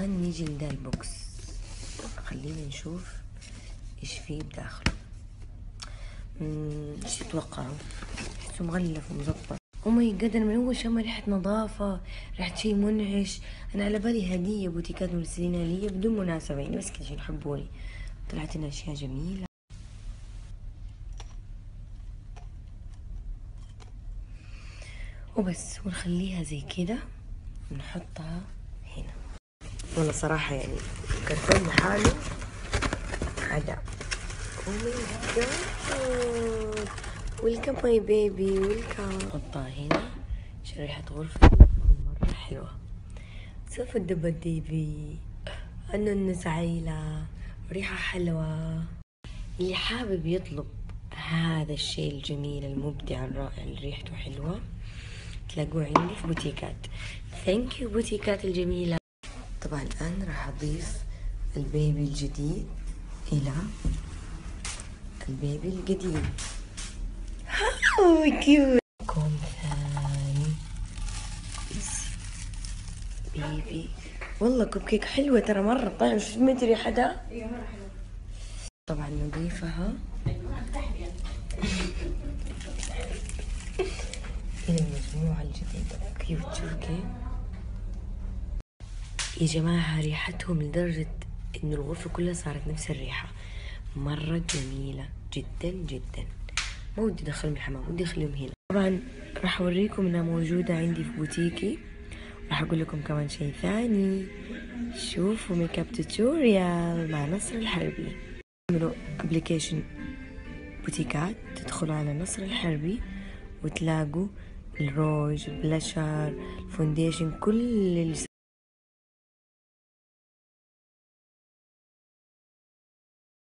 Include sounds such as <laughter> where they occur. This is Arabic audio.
الآن نيجي لدا ال box خلينا نشوف إيش فيه بداخله. إيش تتوقعوا؟ تحسه مغلف ومظبط oh my God أنا من أول شم ريحه نظافة ريحه شيء منعش. أنا على بالي هدية بوتيكات مرسلينها لي بدون مناسبة يعني بس كذا يحبوني. طلعت لنا أشياء جميلة. وبس ونخليها زي كده ونحطها هنا. والله صراحة يعني كرتون لحاله عذاب oh my God welcome my baby welcome نحطها هنا عشان ريحة غرفتي تكون مرة حلوة. سوف الدبديبي النونس عيلة ريحة حلوة. اللي حابب يطلب هذا الشيء الجميل المبدع الرائع اللي ريحته حلوة تلاقوه عندي في بوتيكات. thank you بوتيكات الجميلة. طبعا الآن راح أضيف ال baby الجديد إلى ال baby القديم. how cute كوم ثاني. baby. والله كوب كيك حلوة ترى مرة طيب شو سمعتي ريحتها؟ طبعا نضيفها. <laughs> إلى المجموعة الجديدة. cute شوف كيف يا جماعة ريحتهم لدرجة إنه الغرفة كلها صارت نفس الريحة. مرة جميلة جدا جدا. ما ودي أدخلهم الحمام ودي أخليهم هنا. طبعا راح أوريكم إنها موجودة عندي في بوتيكي. راح أقول لكم كمان شيء ثاني. شوفوا makeup tutorial مع نصر الحربي. اعملوا application بوتيكات تدخلوا على نصر الحربي وتلاقوا الروج blusher foundation كل اللي